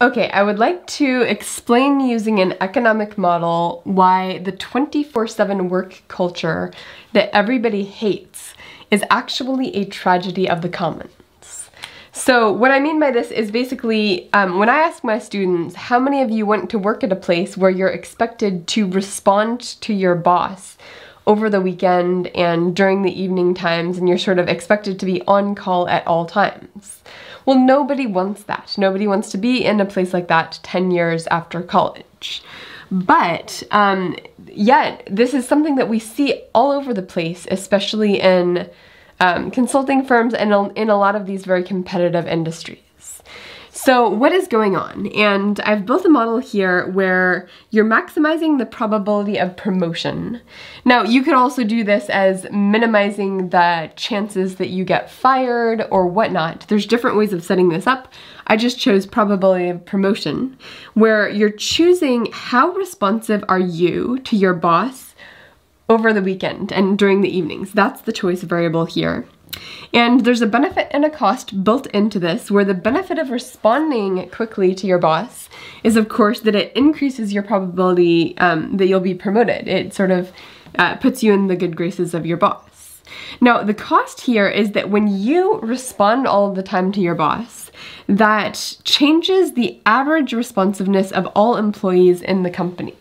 Okay, I would like to explain using an economic model why the 24-7 work culture that everybody hates is actually a tragedy of the commons. So what I mean by this is basically um, when I ask my students, how many of you want to work at a place where you're expected to respond to your boss over the weekend and during the evening times and you're sort of expected to be on call at all times? Well, nobody wants that. Nobody wants to be in a place like that 10 years after college. But um, yet, this is something that we see all over the place, especially in um, consulting firms and in a lot of these very competitive industries. So what is going on? And I've built a model here where you're maximizing the probability of promotion. Now you could also do this as minimizing the chances that you get fired or whatnot. There's different ways of setting this up. I just chose probability of promotion where you're choosing how responsive are you to your boss over the weekend and during the evenings. That's the choice variable here. And there's a benefit and a cost built into this where the benefit of responding quickly to your boss is of course that it increases your probability um, that you'll be promoted. It sort of uh, puts you in the good graces of your boss. Now the cost here is that when you respond all the time to your boss, that changes the average responsiveness of all employees in the company.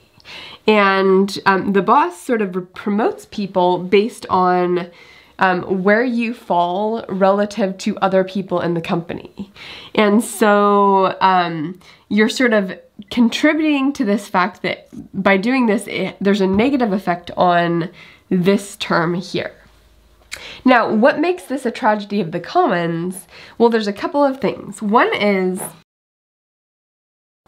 And um, the boss sort of promotes people based on um, where you fall relative to other people in the company. And so um, you're sort of contributing to this fact that by doing this, it, there's a negative effect on this term here. Now, what makes this a tragedy of the commons? Well, there's a couple of things. One is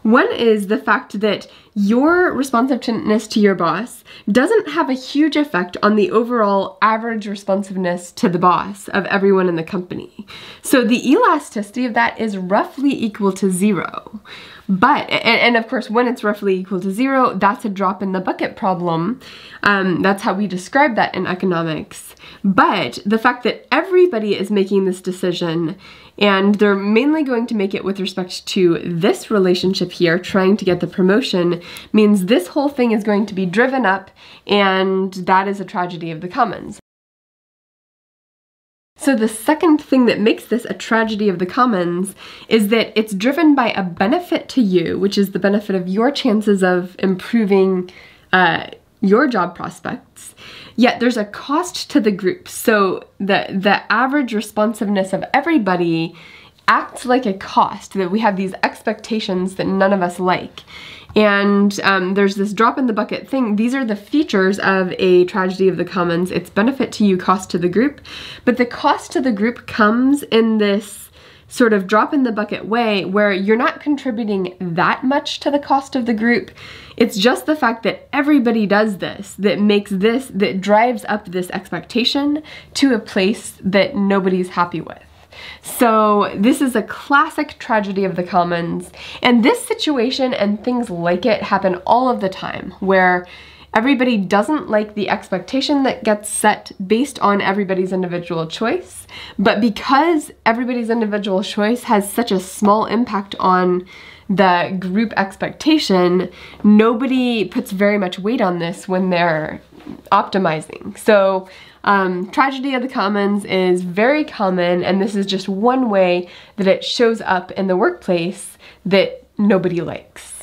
one is the fact that your responsiveness to your boss doesn't have a huge effect on the overall average responsiveness to the boss of everyone in the company. So the elasticity of that is roughly equal to zero. But, and, of course, when it's roughly equal to zero, that's a drop in the bucket problem. Um, that's how we describe that in economics. But the fact that everybody is making this decision and they're mainly going to make it with respect to this here, trying to get the promotion, means this whole thing is going to be driven up and that is a tragedy of the commons. So the second thing that makes this a tragedy of the commons is that it's driven by a benefit to you, which is the benefit of your chances of improving uh, your job prospects. Yet there's a cost to the group. So the, the average responsiveness of everybody acts like a cost, that we have these expectations that none of us like. And um, there's this drop in the bucket thing. These are the features of a tragedy of the commons. It's benefit to you, cost to the group. But the cost to the group comes in this sort of drop in the bucket way where you're not contributing that much to the cost of the group. It's just the fact that everybody does this that makes this, that drives up this expectation to a place that nobody's happy with. So this is a classic tragedy of the commons. And this situation and things like it happen all of the time where everybody doesn't like the expectation that gets set based on everybody's individual choice. But because everybody's individual choice has such a small impact on the group expectation, nobody puts very much weight on this when they're optimizing. So um, tragedy of the commons is very common and this is just one way that it shows up in the workplace that nobody likes.